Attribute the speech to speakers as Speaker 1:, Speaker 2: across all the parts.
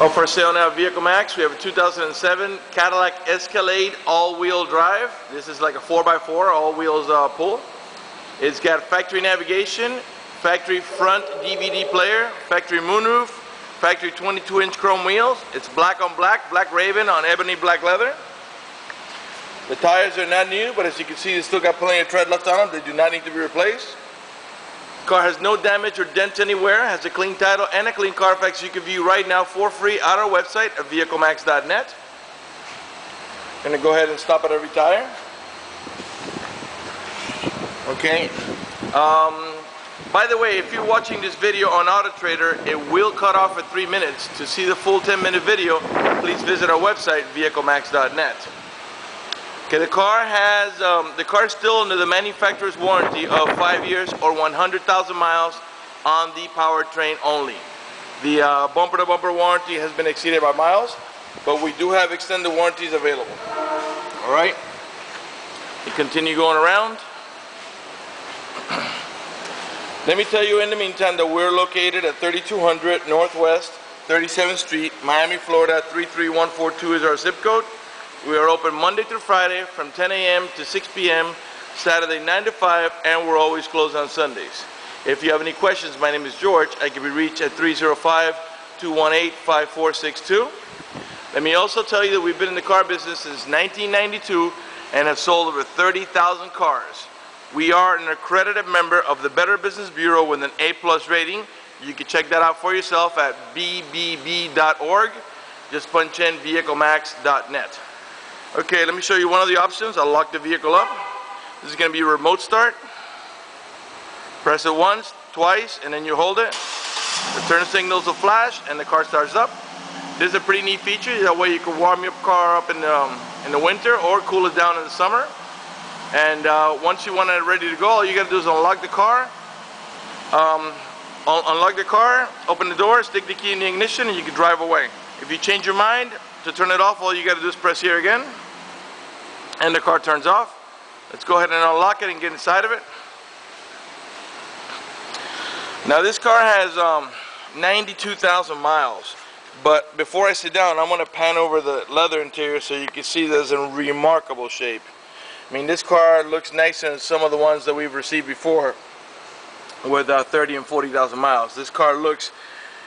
Speaker 1: Oh, for sale now, Vehicle Max, we have a 2007 Cadillac Escalade all-wheel drive. This is like a 4x4, all wheels uh, pull. It's got factory navigation, factory front DVD player, factory moonroof, factory 22-inch chrome wheels. It's black on black, black raven on ebony black leather. The tires are not new, but as you can see, they still got plenty of tread left on them. They do not need to be replaced. Car has no damage or dent anywhere, has a clean title and a clean Carfax you can view right now for free at our website at vehiclemax.net. Gonna go ahead and stop at every tire. Okay. Um, by the way, if you're watching this video on AutoTrader, it will cut off at 3 minutes. To see the full 10 minute video, please visit our website, vehiclemax.net. Okay, the car has, um, the car is still under the manufacturer's warranty of five years or 100,000 miles on the powertrain only. The uh, bumper-to-bumper warranty has been exceeded by miles, but we do have extended warranties available. All right, you continue going around. Let me tell you in the meantime that we're located at 3200 Northwest 37th Street, Miami, Florida 33142 is our zip code. We are open Monday through Friday from 10 a.m. to 6 p.m., Saturday 9 to 5, and we're always closed on Sundays. If you have any questions, my name is George. I can be reached at 305-218-5462. Let me also tell you that we've been in the car business since 1992 and have sold over 30,000 cars. We are an accredited member of the Better Business Bureau with an A-plus rating. You can check that out for yourself at bbb.org. Just punch in vehiclemax.net. Okay, let me show you one of the options. I'll lock the vehicle up. This is going to be remote start. Press it once, twice, and then you hold it. The turn signals will flash and the car starts up. This is a pretty neat feature. That way you can warm your car up in the, um, in the winter or cool it down in the summer. And uh, once you want it ready to go, all you got to do is unlock the car. Um, unlock the car, open the door, stick the key in the ignition, and you can drive away. If you change your mind, to turn it off, all you got to do is press here again, and the car turns off. Let's go ahead and unlock it and get inside of it. Now this car has um, 92,000 miles, but before I sit down, I'm going to pan over the leather interior so you can see it's in remarkable shape. I mean, this car looks nicer than some of the ones that we've received before with uh, 30 and 40,000 miles. This car looks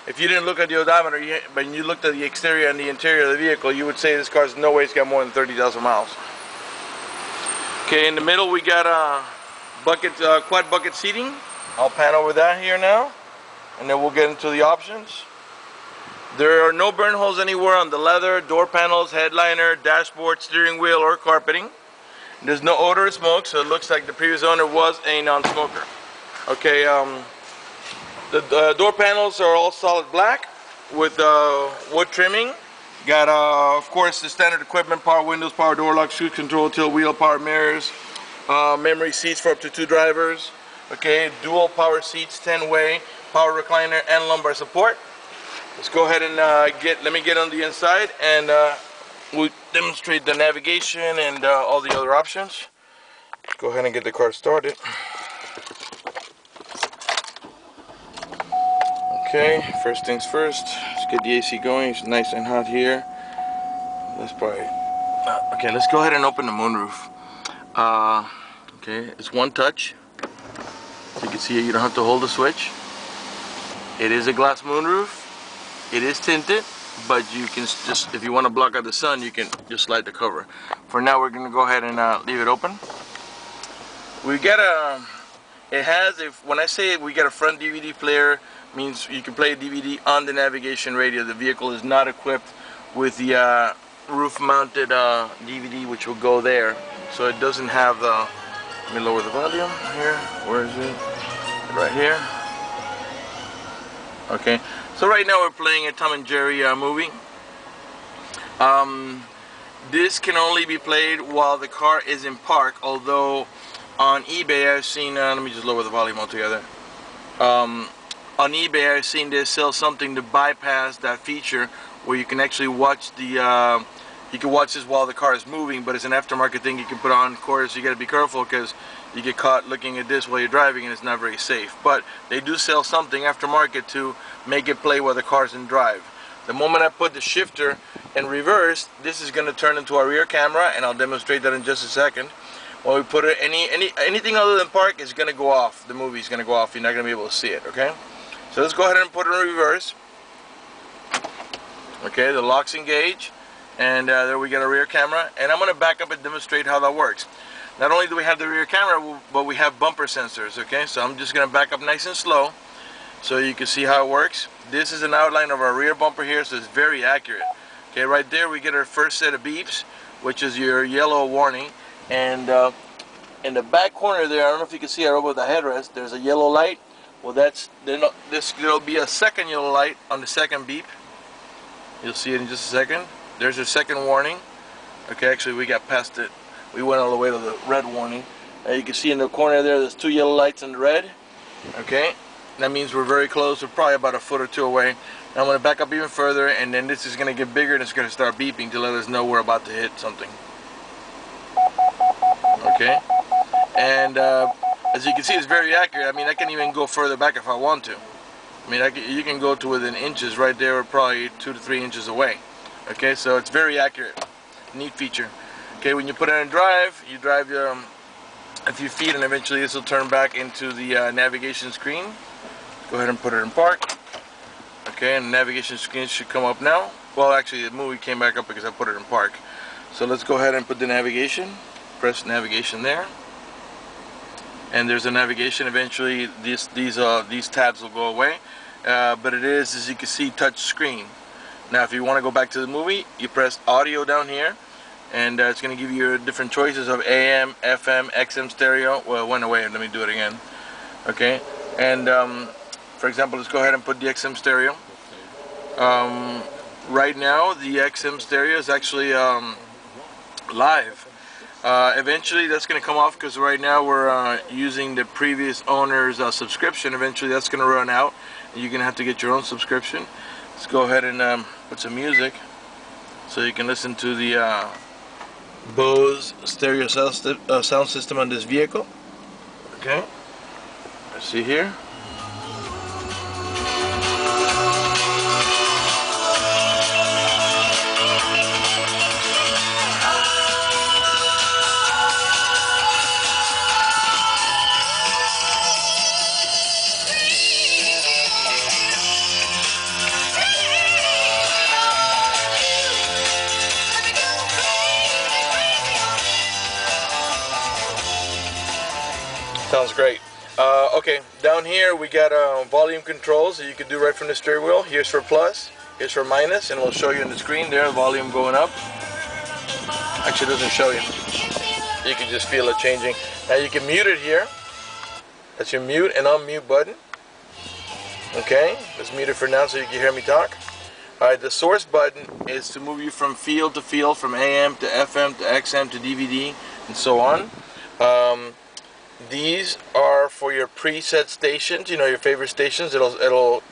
Speaker 1: if you didn't look at the odometer, but you looked at the exterior and the interior of the vehicle, you would say this car's no way it's got more than 30,000 miles. Okay, in the middle we got a bucket, uh, quad bucket seating. I'll pan over that here now, and then we'll get into the options. There are no burn holes anywhere on the leather, door panels, headliner, dashboard, steering wheel, or carpeting. There's no odor of smoke, so it looks like the previous owner was a non-smoker. Okay, um, the uh, door panels are all solid black with uh, wood trimming. Got, uh, of course, the standard equipment, power windows, power door locks, cruise control, tilt wheel, power mirrors, uh, memory seats for up to two drivers. Okay, dual power seats, 10-way, power recliner, and lumbar support. Let's go ahead and uh, get, let me get on the inside and uh, we'll demonstrate the navigation and all the other options. Let's go ahead and get the car started. Okay, first things first, let's get the AC going. It's nice and hot here. Let's probably, uh, okay, let's go ahead and open the moonroof. Uh, okay, it's one touch. So you can see you don't have to hold the switch. It is a glass moonroof. It is tinted, but you can just, if you want to block out the sun, you can just slide the cover. For now, we're going to go ahead and uh, leave it open. We got a, it has, if when I say we got a front DVD player, means you can play a DVD on the navigation radio. The vehicle is not equipped with the uh, roof mounted uh, DVD which will go there. So it doesn't have the, let me lower the volume here, where is it? Right here. Okay, so right now we're playing a Tom and Jerry uh, movie. Um, this can only be played while the car is in park, although on eBay I've seen, uh, let me just lower the volume altogether. Um, on eBay I've seen they sell something to bypass that feature where you can actually watch the uh, you can watch this while the car is moving but it's an aftermarket thing you can put on of course you got to be careful because you get caught looking at this while you're driving and it's not very safe but they do sell something aftermarket to make it play while the car's in drive The moment I put the shifter in reverse, this is going to turn into our rear camera, and I'll demonstrate that in just a second. When we put it, any, any anything other than park is going to go off. The movie is going to go off. You're not going to be able to see it, okay? So let's go ahead and put it in reverse. Okay, the locks engage, and uh, there we get a rear camera. And I'm going to back up and demonstrate how that works. Not only do we have the rear camera, but we have bumper sensors, okay? So I'm just going to back up nice and slow so you can see how it works. This is an outline of our rear bumper here, so it's very accurate. Okay, right there we get our first set of beeps, which is your yellow warning. And uh, in the back corner there, I don't know if you can see it over the headrest, there's a yellow light. Well, that's this. There'll be a second yellow light on the second beep. You'll see it in just a second. There's your second warning. Okay, actually we got past it. We went all the way to the red warning. Uh, you can see in the corner there, there's two yellow lights in the red. Okay, that means we're very close. We're probably about a foot or two away. Now I'm going to back up even further, and then this is going to get bigger, and it's going to start beeping to let us know we're about to hit something. Okay, and uh, as you can see, it's very accurate. I mean, I can even go further back if I want to. I mean, I you can go to within inches right there, or probably two to three inches away. Okay, so it's very accurate. Neat feature. Okay, when you put it in drive, you drive um, a few feet, and eventually this will turn back into the uh, navigation screen. Go ahead and put it in park. Okay, and navigation screen should come up now. Well, actually, the movie came back up because I put it in park. So let's go ahead and put the navigation. Press navigation there and there's a navigation eventually these these uh these tabs will go away. Uh, but it is as you can see touch screen. Now if you want to go back to the movie you press audio down here and uh, it's going to give you different choices of AM FM XM stereo. Well it went away. Let me do it again. Okay? And um, for example let's go ahead and put the XM stereo. Um, right now the XM stereo is actually um, live uh, eventually that's going to come off because right now we're uh, using the previous owner's uh, subscription. Eventually that's going to run out. You're going to have to get your own subscription. Let's go ahead and um, put some music so you can listen to the uh, Bose stereo uh, sound system on this vehicle. Okay. Let's see here. Sounds great. Uh, okay, down here we got uh, volume controls that you can do right from the steering wheel. Here's for plus, here's for minus, and we'll show you on the screen there, volume going up. Actually, doesn't show you. You can just feel it changing. Now you can mute it here. That's your mute and unmute button. Okay, let's mute it for now so you can hear me talk. Alright, the source button is to move you from field to field, from AM to FM to XM to DVD, and so on. Um, these are for your preset stations, you know, your favorite stations. It'll, it'll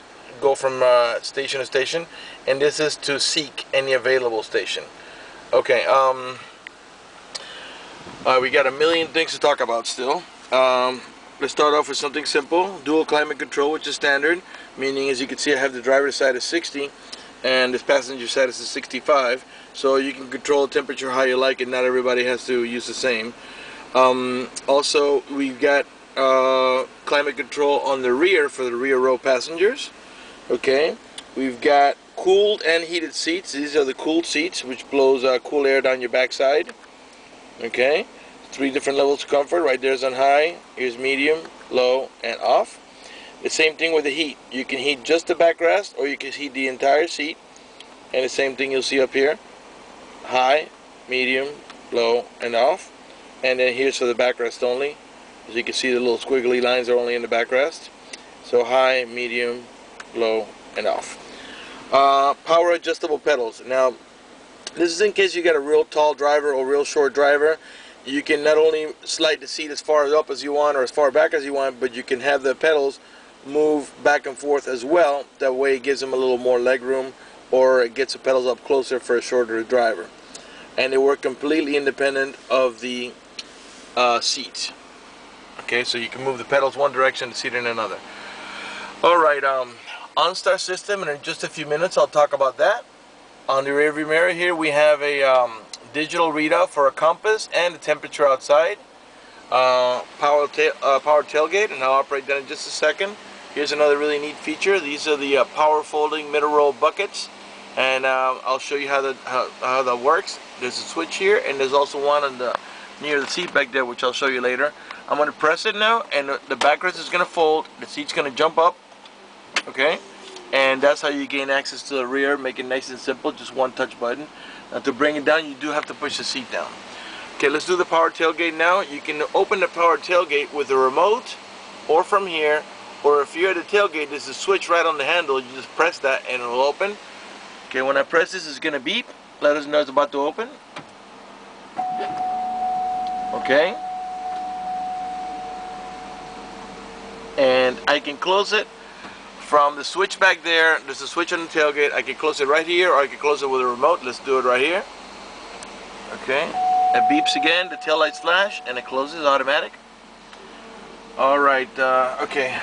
Speaker 1: go from uh, station to station. And this is to seek any available station. Okay, um, uh, we got a million things to talk about still. Um, let's start off with something simple. Dual climate control, which is standard. Meaning, as you can see, I have the driver's side of 60 and this passenger side is 65. So you can control the temperature how you like it. Not everybody has to use the same. Um, also, we've got uh, climate control on the rear for the rear row passengers. Okay, we've got cooled and heated seats. These are the cooled seats, which blows uh, cool air down your backside. Okay, three different levels of comfort. Right there's on high, here's medium, low, and off. The same thing with the heat. You can heat just the backrest, or you can heat the entire seat. And the same thing you'll see up here. High, medium, low, and off and then here's for the backrest only. As you can see the little squiggly lines are only in the backrest. So high medium low and off. Uh, power adjustable pedals. Now this is in case you got a real tall driver or real short driver. You can not only slide the seat as far up as you want or as far back as you want but you can have the pedals move back and forth as well. That way it gives them a little more leg room or it gets the pedals up closer for a shorter driver. And they work completely independent of the uh, seat. Okay, so you can move the pedals one direction, the seat in another. All right, um, OnStar system and in just a few minutes I'll talk about that. On the rearview mirror here we have a um, digital readout for a compass and the temperature outside. Uh, power, ta uh, power tailgate and I'll operate that in just a second. Here's another really neat feature. These are the uh, power folding middle row buckets and uh, I'll show you how that how, how, that works. There's a switch here and there's also one on the near the seat back there which I'll show you later. I'm going to press it now and the, the backrest is going to fold. The seat's going to jump up. Okay? And that's how you gain access to the rear. Make it nice and simple. Just one touch button. Now to bring it down you do have to push the seat down. Okay, let's do the power tailgate now. You can open the power tailgate with a remote or from here or if you're at the tailgate there's a switch right on the handle. You just press that and it'll open. Okay, when I press this it's going to beep. Let us know it's about to open. Okay. and I can close it from the switch back there. There's a switch on the tailgate. I can close it right here or I can close it with a remote. Let's do it right here. Okay? It beeps again the tail lights flash and it closes automatic. Alright uh, okay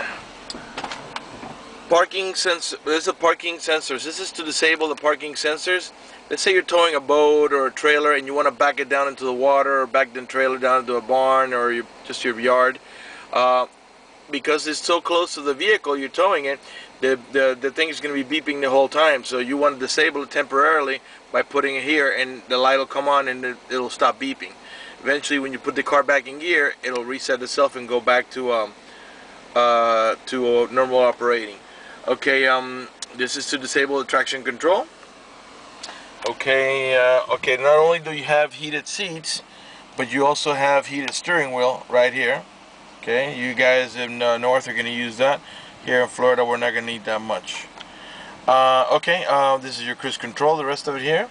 Speaker 1: parking sensor this is a parking sensors. This is to disable the parking sensors. Let's say you're towing a boat or a trailer and you want to back it down into the water or back the trailer down into a barn or your, just your yard. Uh, because it's so close to the vehicle you're towing it the the, the thing is going to be beeping the whole time. So you want to disable it temporarily by putting it here and the light will come on and it, will stop beeping. Eventually when you put the car back in gear it'll reset itself and go back to um, uh, to normal operating okay um, this is to disable the traction control okay uh, okay not only do you have heated seats but you also have heated steering wheel right here Okay, you guys in uh, North are going to use that. Here in Florida, we're not going to need that much. Uh, okay, uh, this is your cruise control, the rest of it here.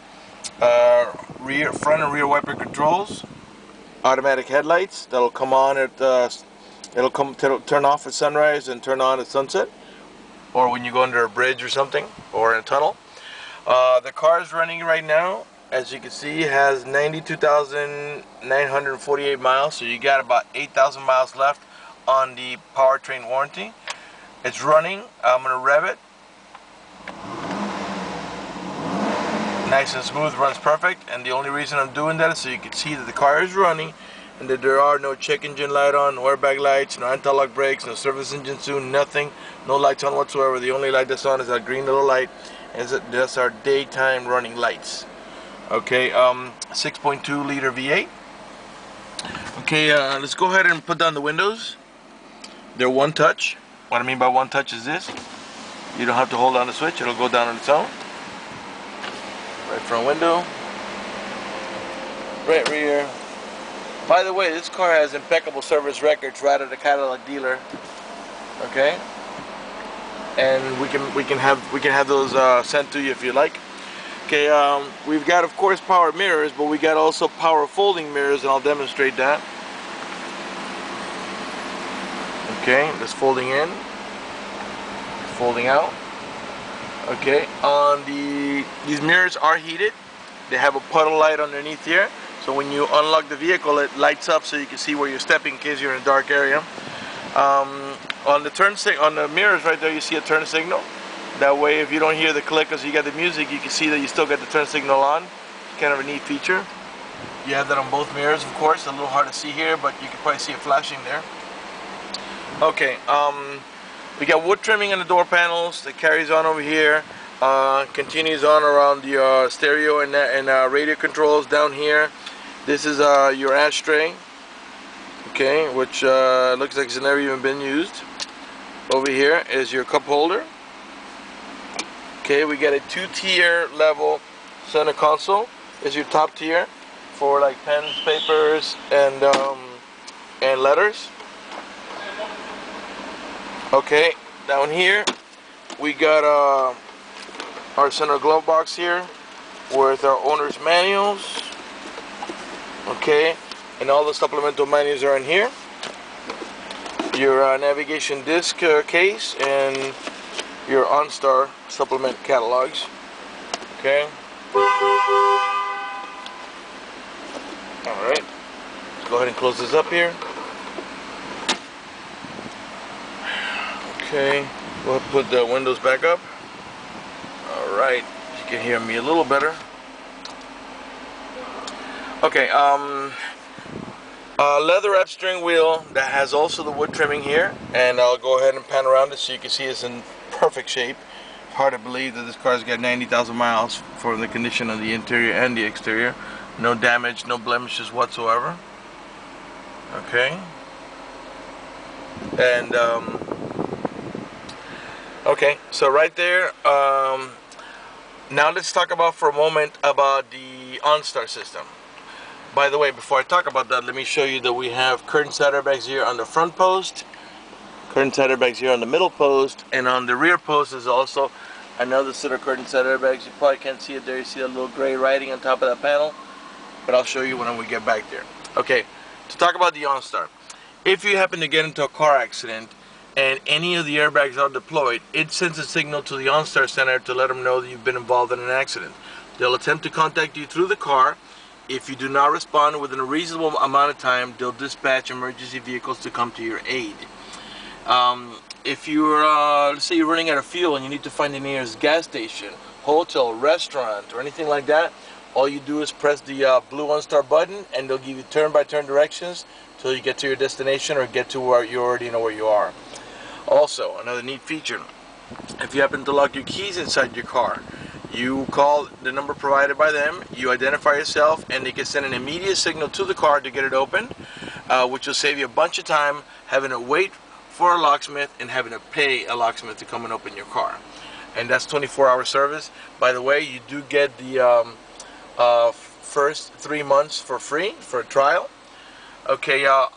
Speaker 1: Uh, rear, front and rear wiper controls. Automatic headlights that'll come on at, uh, it'll come turn off at sunrise and turn on at sunset. Or when you go under a bridge or something, or in a tunnel. Uh, the car is running right now. As you can see has 92,948 miles so you got about 8,000 miles left on the powertrain warranty. It's running. I'm gonna rev it. Nice and smooth runs perfect and the only reason I'm doing that is so you can see that the car is running and that there are no check engine light on, no airbag lights, no anti-lock brakes, no service engine soon, nothing, no lights on whatsoever. The only light that's on is that green little light, and that's our daytime running lights. Okay, um, 6.2 liter V8. Okay, uh, let's go ahead and put down the windows. They're one touch. What I mean by one touch is this. You don't have to hold down the switch, it'll go down on its own. Right front window. Right rear. By the way, this car has impeccable service records right at the Cadillac dealer. Okay? And we can we can have we can have those uh, sent to you if you like. Okay, um, we've got of course power mirrors, but we got also power folding mirrors, and I'll demonstrate that. Okay, this folding in, folding out. Okay, on the these mirrors are heated. They have a puddle light underneath here, so when you unlock the vehicle, it lights up so you can see where you're stepping in case you're in a dark area. Um, on the turn on the mirrors right there, you see a turn signal. That way, if you don't hear the click as you got the music, you can see that you still got the turn signal on. It's Kind of a neat feature. You have that on both mirrors, of course. A little hard to see here, but you can probably see it flashing there. Okay, um, we got wood trimming on the door panels that carries on over here. Uh, continues on around the uh, stereo and, and uh, radio controls down here. This is uh, your ashtray, okay, which uh, looks like it's never even been used. Over here is your cup holder. Okay, we got a two-tier level center console. Is your top tier for like pens, papers, and um, and letters. Okay, down here we got uh, our center glove box here with our owner's manuals. Okay, and all the supplemental manuals are in here. Your uh, navigation disc uh, case and your OnStar supplement catalogs. Okay. Alright. Let's go ahead and close this up here. Okay. We'll put the windows back up. Alright, you can hear me a little better. Okay, um, uh, leather wrap steering wheel that has also the wood trimming here and I'll go ahead and pan around it so you can see it's in perfect shape. Hard to believe that this car's got 90,000 miles for the condition of the interior and the exterior. No damage no blemishes whatsoever. Okay. And um, okay so right there um, now let's talk about for a moment about the OnStar system by the way, before I talk about that, let me show you that we have curtain side airbags here on the front post, curtain side airbags here on the middle post, and on the rear post is also another set of curtain side airbags. You probably can't see it there. You see a little gray writing on top of that panel, but I'll show you when we get back there. Okay, to talk about the OnStar. If you happen to get into a car accident and any of the airbags are deployed, it sends a signal to the OnStar center to let them know that you've been involved in an accident. They'll attempt to contact you through the car if you do not respond within a reasonable amount of time, they'll dispatch emergency vehicles to come to your aid. Um, if you're, uh, let's say you're running out of fuel and you need to find the nearest gas station, hotel, restaurant, or anything like that, all you do is press the uh, blue OnStar button and they'll give you turn-by-turn -turn directions till you get to your destination or get to where you already know where you are. Also, another neat feature, if you happen to lock your keys inside your car, you call the number provided by them, you identify yourself, and they can send an immediate signal to the car to get it opened, uh, which will save you a bunch of time having to wait for a locksmith and having to pay a locksmith to come and open your car. And that's 24 hour service. By the way, you do get the um, uh, first three months for free for a trial. Okay, uh,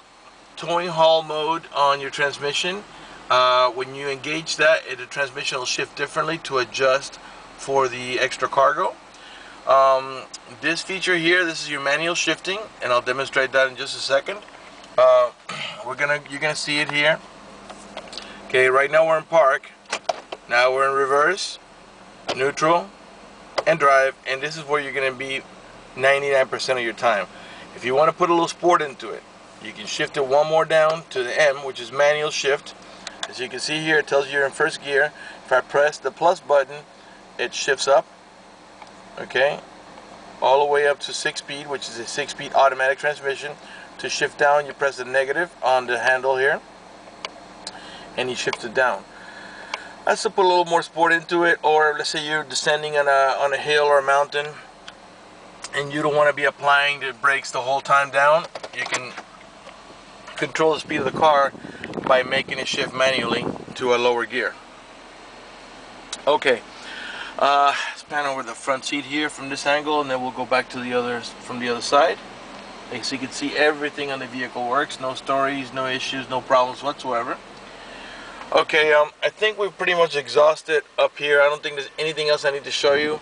Speaker 1: towing haul mode on your transmission. Uh, when you engage that, it, the transmission will shift differently to adjust for the extra cargo. Um, this feature here, this is your manual shifting, and I'll demonstrate that in just a second. Uh, we're gonna, you're gonna see it here. Okay, right now we're in park. Now we're in reverse, neutral, and drive, and this is where you're gonna be 99% of your time. If you want to put a little sport into it, you can shift it one more down to the M, which is manual shift. As you can see here, it tells you you're in first gear. If I press the plus button, it shifts up okay? All the way up to six speed which is a six speed automatic transmission. To shift down you press the negative on the handle here and you shift it down. That's to put a little more sport into it or let's say you're descending on a, on a hill or a mountain and you don't want to be applying the brakes the whole time down you can control the speed of the car by making it shift manually to a lower gear. Okay uh, let's pan over the front seat here from this angle and then we'll go back to the others from the other side. So you can see everything on the vehicle works, no stories, no issues, no problems whatsoever. Okay, um, I think we've pretty much exhausted up here. I don't think there's anything else I need to show you.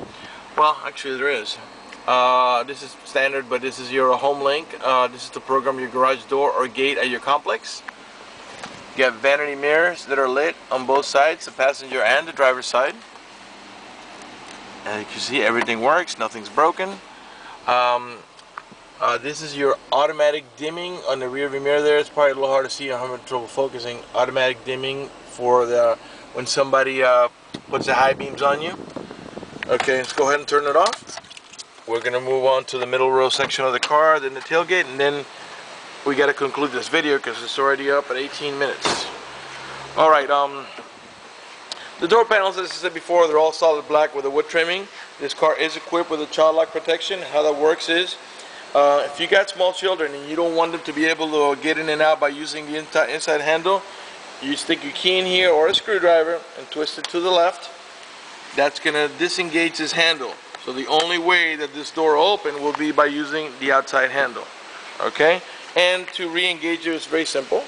Speaker 1: Well, actually there is. Uh, this is standard, but this is your home link. Uh, this is to program your garage door or gate at your complex. You have vanity mirrors that are lit on both sides, the passenger and the driver's side. As you can see, everything works, nothing's broken. Um, uh, this is your automatic dimming on the rear view mirror there. It's probably a little hard to see. I'm having trouble focusing. Automatic dimming for the when somebody uh, puts the high beams on you. Okay, let's go ahead and turn it off. We're going to move on to the middle row section of the car, then the tailgate, and then we got to conclude this video because it's already up at 18 minutes. All right, um, the door panels, as I said before, they're all solid black with a wood trimming. This car is equipped with a child lock protection. How that works is, uh, if you got small children and you don't want them to be able to get in and out by using the inside handle, you stick your key in here or a screwdriver and twist it to the left. That's going to disengage this handle. So the only way that this door will open will be by using the outside handle. Okay? And to re-engage it is very simple.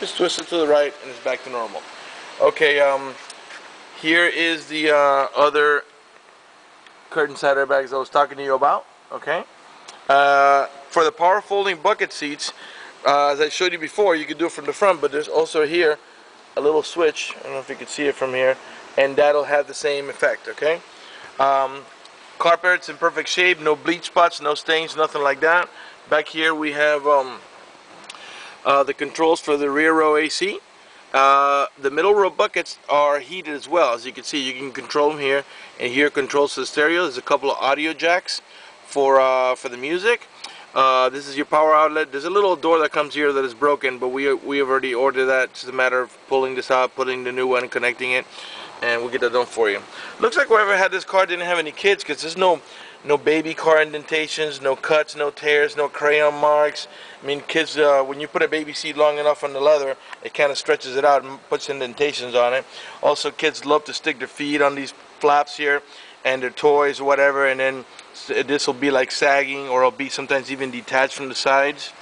Speaker 1: Just twist it to the right and it's back to normal. Okay, um, here is the uh, other curtain side airbags I was talking to you about. Okay. Uh, for the power folding bucket seats, uh, as I showed you before, you can do it from the front, but there's also here a little switch. I don't know if you can see it from here, and that'll have the same effect. Okay. Um, carpet's in perfect shape, no bleach spots, no stains, nothing like that. Back here we have um, uh, the controls for the rear row AC. Uh, the middle row buckets are heated as well. As you can see, you can control them here, and here controls the stereo. There's a couple of audio jacks for uh, for the music. Uh, this is your power outlet. There's a little door that comes here that is broken, but we we have already ordered that. It's a matter of pulling this out, putting the new one, connecting it, and we'll get that done for you. Looks like whoever had this car didn't have any kids because there's no no baby car indentations, no cuts, no tears, no crayon marks. I mean, kids, uh, when you put a baby seat long enough on the leather, it kind of stretches it out and puts indentations on it. Also, kids love to stick their feet on these flaps here and their toys or whatever, and then this will be like sagging or it'll be sometimes even detached from the sides.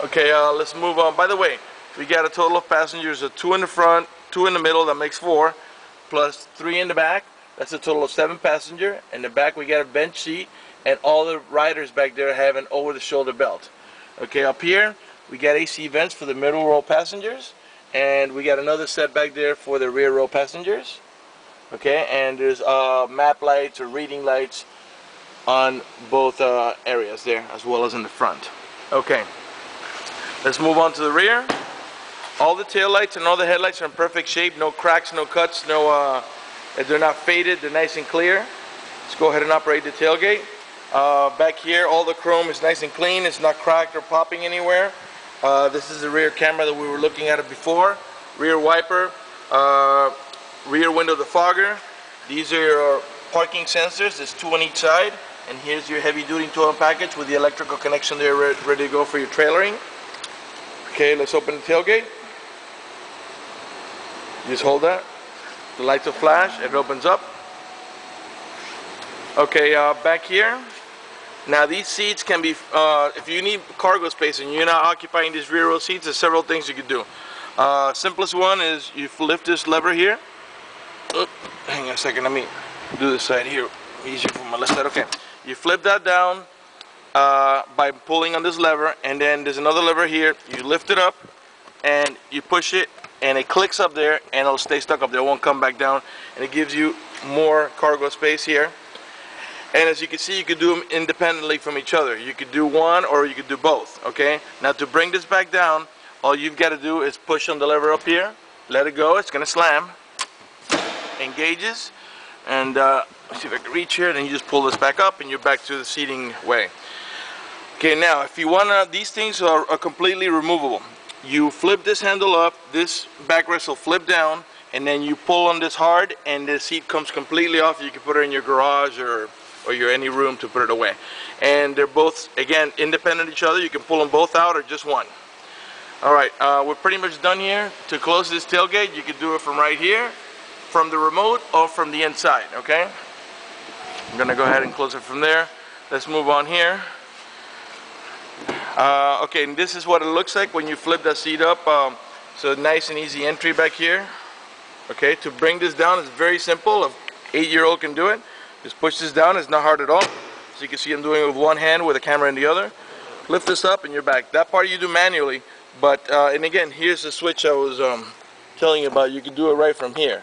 Speaker 1: Okay, uh, let's move on. By the way, we got a total of passengers of two in the front, two in the middle, that makes four, plus three in the back. That's a total of seven passenger. In the back we got a bench seat and all the riders back there have an over-the-shoulder belt. Okay, up here we got AC vents for the middle row passengers and we got another set back there for the rear row passengers. Okay, and there's uh, map lights or reading lights on both uh, areas there as well as in the front. Okay, let's move on to the rear. All the tail lights and all the headlights are in perfect shape. No cracks, no cuts, no uh, they're not faded, they're nice and clear. Let's go ahead and operate the tailgate. Uh, back here, all the chrome is nice and clean. It's not cracked or popping anywhere. Uh, this is the rear camera that we were looking at it before. Rear wiper, uh, rear window defogger. These are your parking sensors. There's two on each side. And here's your heavy duty towing package with the electrical connection there ready to go for your trailering. Okay, let's open the tailgate. Just hold that. The lights will flash, it opens up. Okay, uh, back here. Now these seats can be, uh, if you need cargo space and you're not occupying these rear row seats, there's several things you can do. Uh, simplest one is you lift this lever here. Oh, hang on a second, let me do this side here. Easier for my left side, okay. You flip that down uh, by pulling on this lever and then there's another lever here. You lift it up and you push it and it clicks up there and it'll stay stuck up there. It won't come back down and it gives you more cargo space here. And as you can see you could do them independently from each other. You could do one or you could do both okay? Now to bring this back down all you've got to do is push on the lever up here let it go it's gonna slam engages and uh, see if I can reach here then you just pull this back up and you're back to the seating way. Okay now if you wanna these things are, are completely removable you flip this handle up, this backrest will flip down, and then you pull on this hard, and the seat comes completely off. You can put it in your garage or, or your any room to put it away. And they're both, again, independent of each other. You can pull them both out or just one. All right, uh, we're pretty much done here. To close this tailgate, you can do it from right here, from the remote, or from the inside, okay? I'm gonna go ahead and close it from there. Let's move on here. Uh, okay, and this is what it looks like when you flip that seat up. Um, so nice and easy entry back here. Okay, to bring this down is very simple. An eight-year-old can do it. Just push this down. It's not hard at all. So you can see I'm doing it with one hand with a camera in the other. Lift this up and you're back. That part you do manually. But, uh, and again, here's the switch I was um, telling you about. You can do it right from here.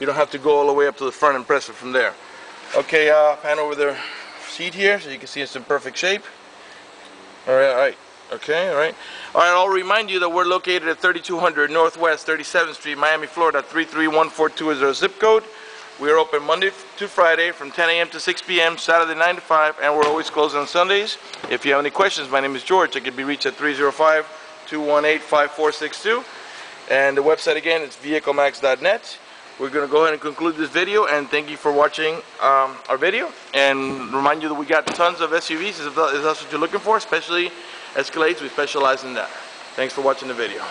Speaker 1: You don't have to go all the way up to the front and press it from there. Okay, uh, pan over the seat here so you can see it's in perfect shape. All right, all right. Okay, all right. All right, I'll remind you that we're located at 3200 Northwest 37th Street, Miami, Florida, 33142 is our zip code. We are open Monday to Friday from 10 a.m. to 6 p.m., Saturday 9 to 5, and we're always closed on Sundays. If you have any questions, my name is George. I can be reached at 305-218-5462. And the website again is vehiclemax.net we're going to go ahead and conclude this video and thank you for watching um, our video and remind you that we got tons of SUVs if that's what you're looking for especially Escalades we specialize in that. Thanks for watching the video